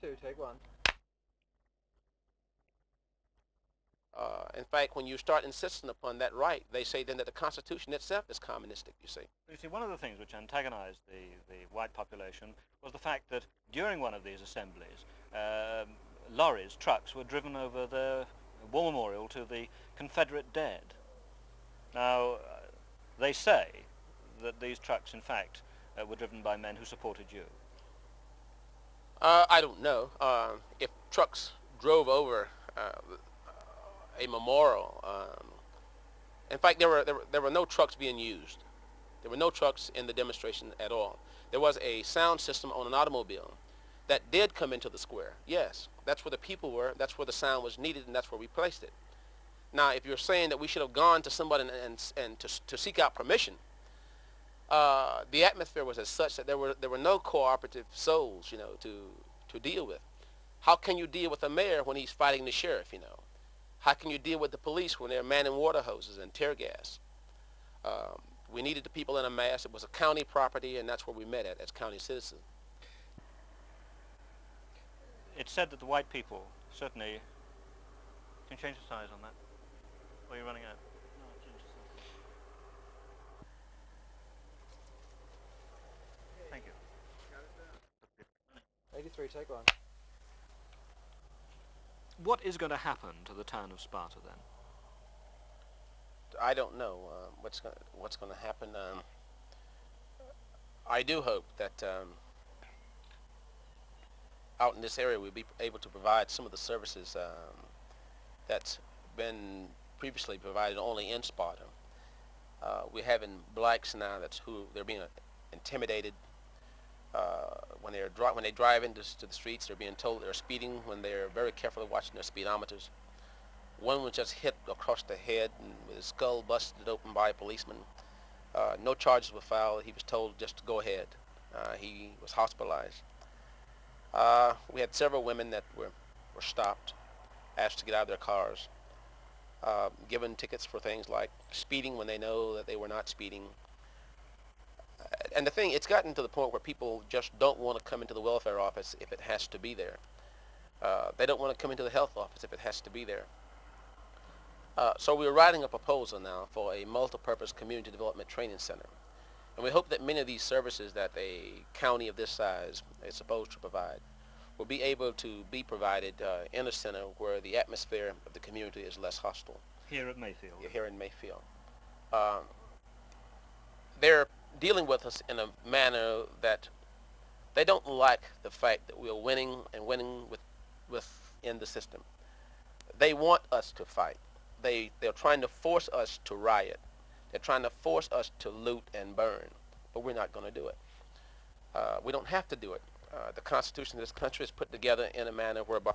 two, take one. Uh, in fact, when you start insisting upon that right, they say then that the Constitution itself is communistic, you see. You see, one of the things which antagonized the, the white population was the fact that during one of these assemblies, um, lorries, trucks were driven over the war memorial to the Confederate dead. Now, uh, they say that these trucks, in fact, uh, were driven by men who supported you. Uh, I don't know. Uh, if trucks drove over uh, a memorial, um, in fact, there were, there were there were no trucks being used. There were no trucks in the demonstration at all. There was a sound system on an automobile that did come into the square. Yes, that's where the people were. That's where the sound was needed, and that's where we placed it. Now, if you're saying that we should have gone to somebody and, and, and to, to seek out permission, uh, the atmosphere was as such that there were there were no cooperative souls, you know, to to deal with. How can you deal with a mayor when he's fighting the sheriff, you know? How can you deal with the police when they're manning water hoses and tear gas? Um, we needed the people in a mass. It was a county property, and that's where we met at as county citizens. It's said that the white people certainly can change the size on that. Or are you running out? Thank you. 83, take one. What is going to happen to the town of Sparta then? I don't know uh, what's going what's going to happen. Um, I do hope that um, out in this area we'll be able to provide some of the services um, that's been previously provided only in Sparta. Uh, we're having blacks now that's who they're being intimidated uh, when they're dri- when they drive into to the streets. They're being told they're speeding when they're very carefully watching their speedometers. One was just hit across the head and with his skull busted open by a policeman. Uh, no charges were filed. He was told just to go ahead. Uh, he was hospitalized. Uh, we had several women that were, were stopped, asked to get out of their cars, uh, given tickets for things like speeding when they know that they were not speeding. And the thing, it's gotten to the point where people just don't want to come into the welfare office if it has to be there. Uh, they don't want to come into the health office if it has to be there. Uh, so we're writing a proposal now for a multi-purpose community development training center. And we hope that many of these services that a county of this size is supposed to provide will be able to be provided uh, in a center where the atmosphere of the community is less hostile Here at Mayfield. here in Mayfield. Um, they're dealing with us in a manner that they don't like the fact that we're winning and winning with, within the system. They want us to fight. They, they're trying to force us to riot. They're trying to force us to loot and burn, but we're not going to do it. Uh, we don't have to do it. Uh, the Constitution of this country is put together in a manner whereby